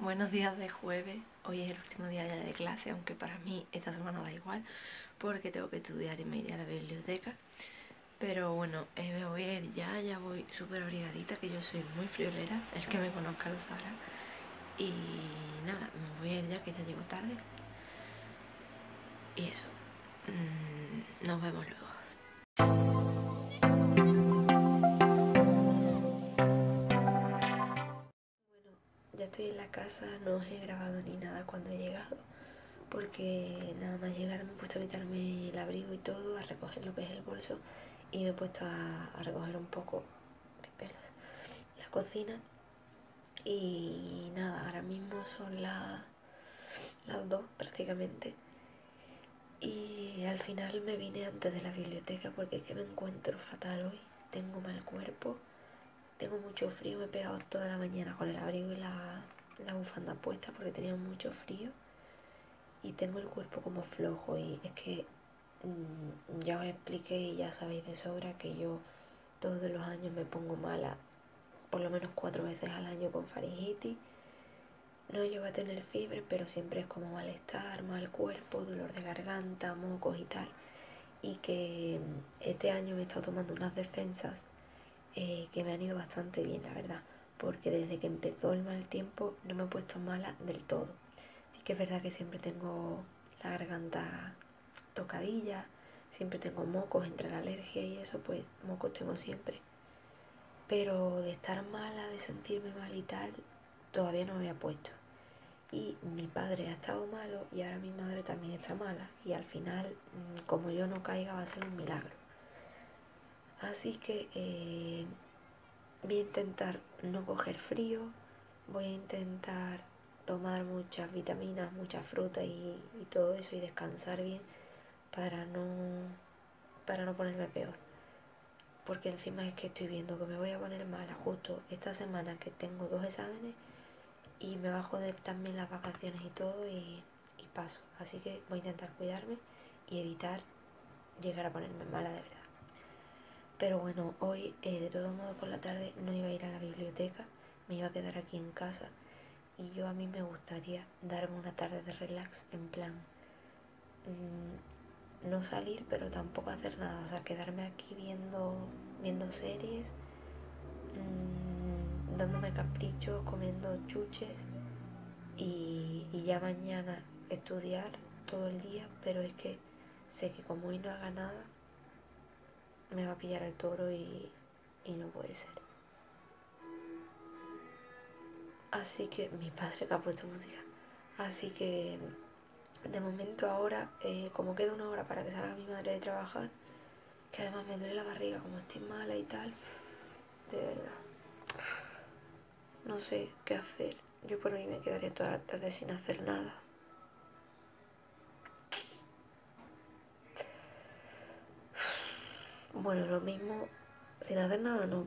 Buenos días de jueves. Hoy es el último día de clase, aunque para mí esta semana da igual, porque tengo que estudiar y me iré a la biblioteca. Pero bueno, eh, me voy a ir ya, ya voy súper abrigadita, que yo soy muy friolera, el que me conozca lo sabrá. Y nada, me voy a ir ya, que ya llego tarde. Y eso, mm, nos vemos luego. No he grabado ni nada cuando he llegado, porque nada más llegar me he puesto a quitarme el abrigo y todo, a recoger lo que es el bolso y me he puesto a, recoger un poco qué pelos, la cocina y nada, ahora mismo son las las dos prácticamente y al final me vine antes de la biblioteca porque es que me encuentro fatal hoy, tengo mal cuerpo tengo mucho frío, me he pegado toda la mañana con el abrigo y la, la bufanda puesta porque tenía mucho frío y tengo el cuerpo como flojo y es que mmm, ya os expliqué y ya sabéis de sobra que yo todos los años me pongo mala por lo menos cuatro veces al año con faringitis. No llevo a tener fiebre pero siempre es como malestar, mal cuerpo, dolor de garganta, mocos y tal. Y que este año me he estado tomando unas defensas eh, que me han ido bastante bien, la verdad, porque desde que empezó el mal tiempo no me he puesto mala del todo. Sí que es verdad que siempre tengo la garganta tocadilla, siempre tengo mocos entre la alergia y eso, pues mocos tengo siempre. Pero de estar mala, de sentirme mal y tal, todavía no me había puesto. Y mi padre ha estado malo y ahora mi madre también está mala. Y al final, mm, como yo no caiga, va a ser un milagro. Así que eh, voy a intentar no coger frío, voy a intentar tomar muchas vitaminas, mucha fruta y, todo eso y descansar bien para no, para no ponerme peor. Porque encima es que estoy viendo que me voy a poner mala justo esta semana que tengo dos exámenes y me va a joder también las vacaciones y todo y, y paso. Así que voy a intentar cuidarme y evitar llegar a ponerme mala de verdad. Pero bueno, hoy eh, de todos modos por la tarde no iba a ir a la biblioteca, me iba a quedar aquí en casa. Y yo a mí me gustaría darme una tarde de relax en plan mmm, no salir pero tampoco hacer nada, o sea, quedarme aquí viendo, viendo series, mmm, dándome caprichos, comiendo chuches y, y ya mañana estudiar todo el día, pero es que sé que como hoy no haga nada, me va a pillar el toro y, y no puede ser. Así que mi padre que ha puesto música. Así que de momento ahora, eh, como queda una hora para que salga mi madre de trabajar, que además me duele la barriga como estoy mala y tal, de verdad. No sé qué hacer. Yo por mí me quedaría toda la tarde sin hacer nada. Bueno, lo mismo, sin hacer nada no,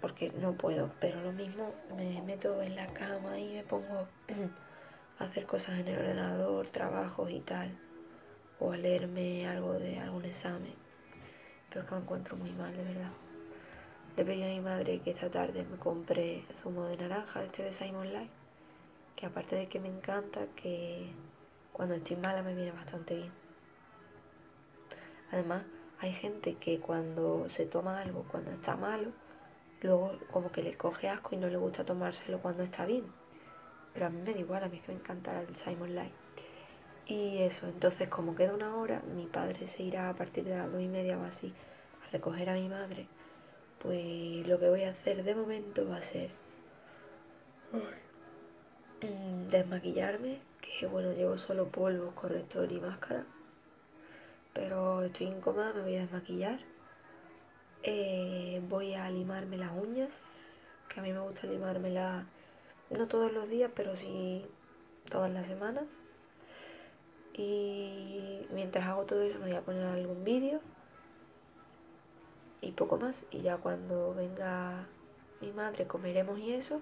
porque no puedo, pero lo mismo me meto en la cama y me pongo a hacer cosas en el ordenador, trabajos y tal, o a leerme algo de algún examen, pero es que me encuentro muy mal, de verdad. Le pedí a mi madre que esta tarde me compré zumo de naranja, este de Simon Light, que aparte de que me encanta, que cuando estoy mala me viene bastante bien. Además, hay gente que cuando se toma algo cuando está malo, luego como que le coge asco y no le gusta tomárselo cuando está bien. Pero a mí me da igual, a mí que me encanta el Simon Light. Y eso, entonces como queda una hora, mi padre se irá a partir de las dos y media o así a recoger a mi madre. Pues lo que voy a hacer de momento va a ser mm, desmaquillarme, que bueno, llevo solo polvo, corrector y máscara pero estoy incómoda, me voy a desmaquillar. Eh, voy a limarme las uñas, que a mí me gusta limármela no todos los días, pero sí todas las semanas. Y mientras hago todo eso me voy a poner algún vídeo y poco más. Y ya cuando venga mi madre comeremos y eso.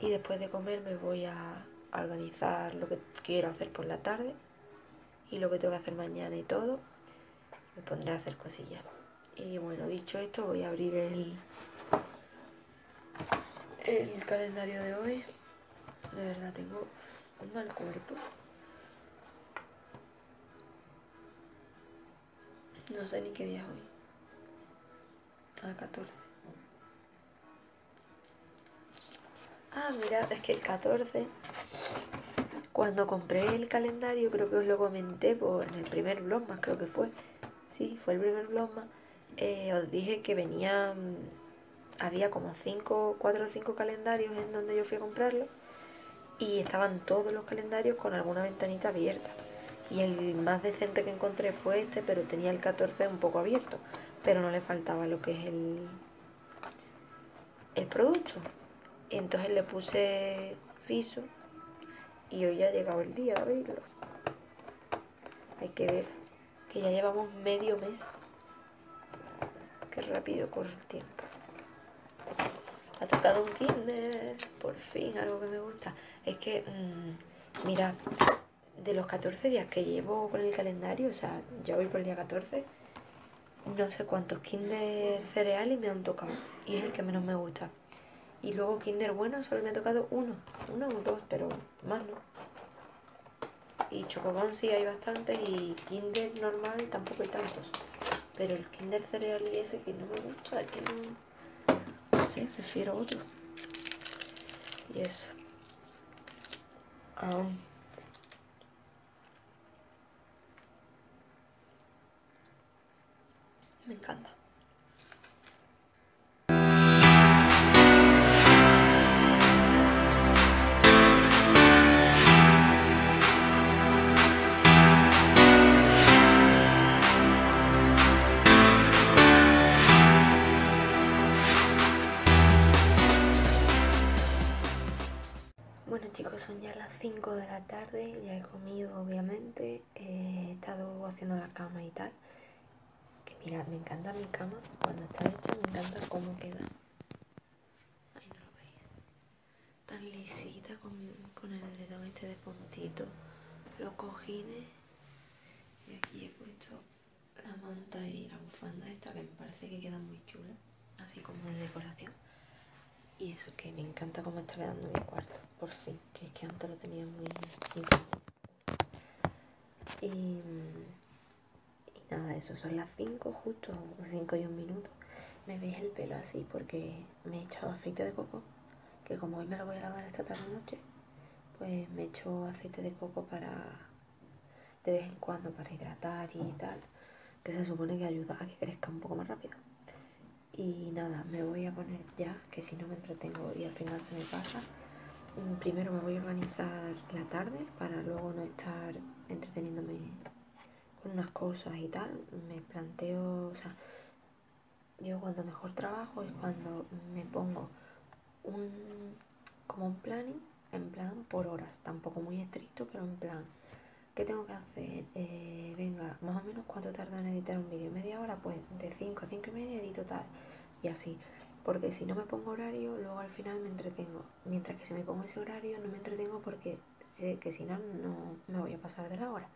Y después de comer me voy a organizar lo que quiero hacer por la tarde y lo que tengo que hacer mañana y todo. Me pondré a hacer cosillas. Y bueno, dicho esto, voy a abrir el, el calendario de hoy. de verdad tengo un mal cuerpo. No sé ni qué día es hoy. A 14. Ah, mira, es que el 14, cuando compré el calendario, creo que os lo comenté por, en el primer blog creo que fue. Sí, fue el primer blog. Eh, os dije que venía, había como 5, 4 o 5 calendarios en donde yo fui a comprarlo y estaban todos los calendarios con alguna ventanita abierta. Y el más decente que encontré fue este, pero tenía el 14 un poco abierto, pero no le faltaba lo que es el, el producto. Entonces le puse fiso y hoy ya ha llegado el día de abrirlo. Hay que ver que ya llevamos medio mes. Qué rápido corre el tiempo. Ha tocado un Kinder, por fin, algo que me gusta. Es que, mmm, mira, de los 14 días que llevo con el calendario, o sea, ya voy por el día 14, no sé cuántos Kinder cereales me han tocado. Y es el que menos me gusta. Y luego Kinder bueno solo me ha tocado uno, uno o dos, pero más no. Y Chocobón sí hay bastantes y Kinder normal tampoco hay tantos. Pero el Kinder cereal y ese que no me gusta, es que no, no sé, prefiero otro. Y eso. Ah. Me encanta. 5 de la tarde, ya he comido obviamente, he estado haciendo la cama y tal. Que mirad, me encanta mi cama, cuando está hecha me encanta cómo queda. Tan lisita con, con el edredón este de puntito, los cojines y aquí he puesto la manta y la bufanda esta que me parece que queda muy chula, así como de decoración. Y eso que me encanta cómo está quedando mi cuarto, por fin, que es que antes lo tenía muy. Y, y nada, eso son las 5 justo, 5 y un minuto. Me veis el pelo así porque me he echado aceite de coco, que como hoy me lo voy a lavar esta tarde noche, pues me echo aceite de coco para de vez en cuando para hidratar y tal, que se supone que ayuda a que crezca un poco más rápido. Y nada, me voy a poner ya, que si no me entretengo y al final se me pasa. Primero me voy a organizar la tarde para luego no estar entreteniéndome con unas cosas y tal. Me planteo, o sea, yo cuando mejor trabajo es cuando me pongo un como un planning, en plan por horas, tampoco muy estricto, pero en plan, ¿qué tengo que hacer? Eh, venga, más o menos cuánto tarda en editar un vídeo, media hora, pues de 5 a 5 y media edito tal, y así. Porque si no me pongo horario, luego al final me entretengo. Mientras que si me pongo ese horario, no me entretengo porque sé que si no, no me voy a pasar de la hora.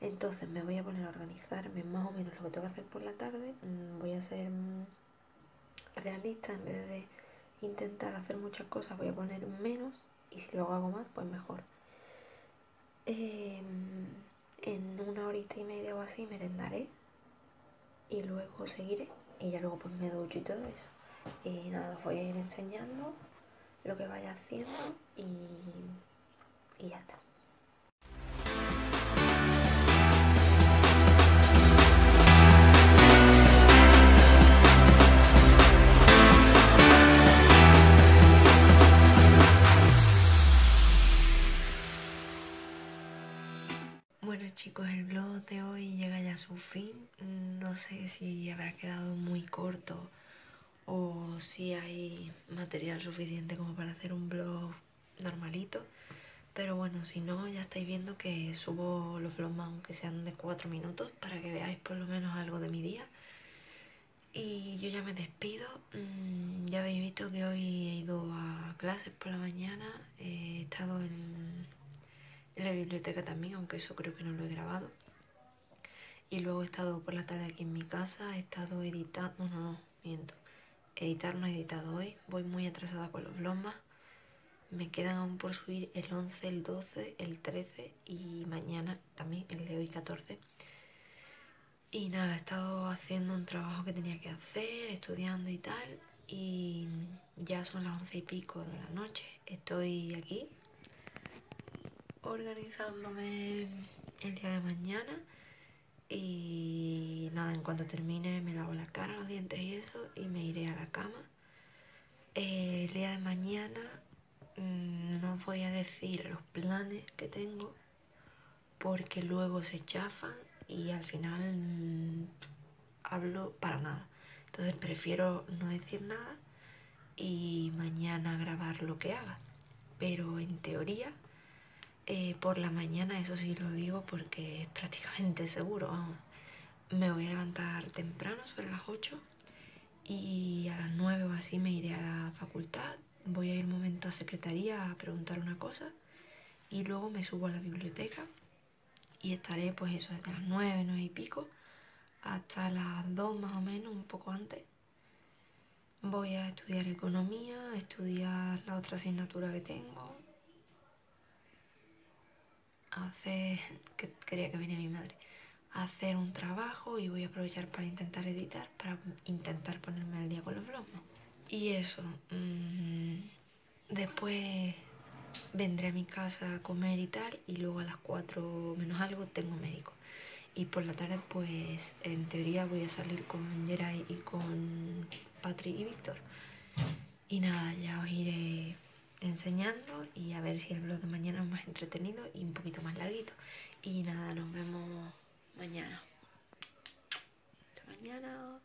Entonces me voy a poner a organizarme más o menos lo que tengo que hacer por la tarde. Mm, Voy a ser mm, realista en vez de intentar hacer muchas cosas, voy a poner menos y si luego hago más, pues mejor. Eh, en una horita y media o así merendaré y luego seguiré y ya luego pues me ducho y todo eso. Y nada, os voy a ir enseñando lo que vaya haciendo y, y ya está. Bueno chicos, el blog de hoy llega ya a su fin. No sé si habrá quedado muy corto o si hay material suficiente como para hacer un blog normalito. Pero bueno, si no, ya estáis viendo que subo los vlogs más aunque sean de 4 minutos para que veáis por lo menos algo de mi día. Y yo ya me despido. Mm, Ya habéis visto que hoy he ido a clases por la mañana. He estado en, en la biblioteca también, aunque eso creo que no lo he grabado. Y luego he estado por la tarde aquí en mi casa. He estado editando. No, no, no, miento. Editar no he editado hoy. Voy muy atrasada con los vlogs me quedan aún por subir el 11, el 12, el 13 y mañana también el de hoy 14. Y nada, he estado haciendo un trabajo que tenía que hacer, estudiando y tal. Y ya son las once y pico de la noche. Estoy aquí organizándome el día de mañana. Y nada, en cuanto termine me lavo la cara, los dientes y eso y me iré a la cama. el día de mañana mm, no voy a decir los planes que tengo porque luego se chafan y al final mm, hablo para nada. Entonces prefiero no decir nada y mañana grabar lo que haga. Pero en teoría, eh, por la mañana, eso sí lo digo porque es prácticamente seguro. Me voy a levantar temprano, sobre las 8, y a las 9 o así me iré a la facultad. Voy a ir un momento a secretaría a preguntar una cosa y luego me subo a la biblioteca y estaré pues eso desde las 9, 9 y pico hasta las 2 más o menos, un poco antes. Voy a estudiar economía, estudiar la otra asignatura que tengo, hacer, que quería que viniera mi madre, a hacer un trabajo y voy a aprovechar para intentar editar, para intentar ponerme al día con los vlogs. Y eso, mmm, después vendré a mi casa a comer y tal y luego a las 4 menos algo tengo médico. Y por la tarde pues en teoría voy a salir con Geray y con Patrick y Víctor. Y nada, ya os iré enseñando y a ver si el vlog de mañana es más entretenido y un poquito más larguito. Y nada, nos vemos mañana. Hasta mañana.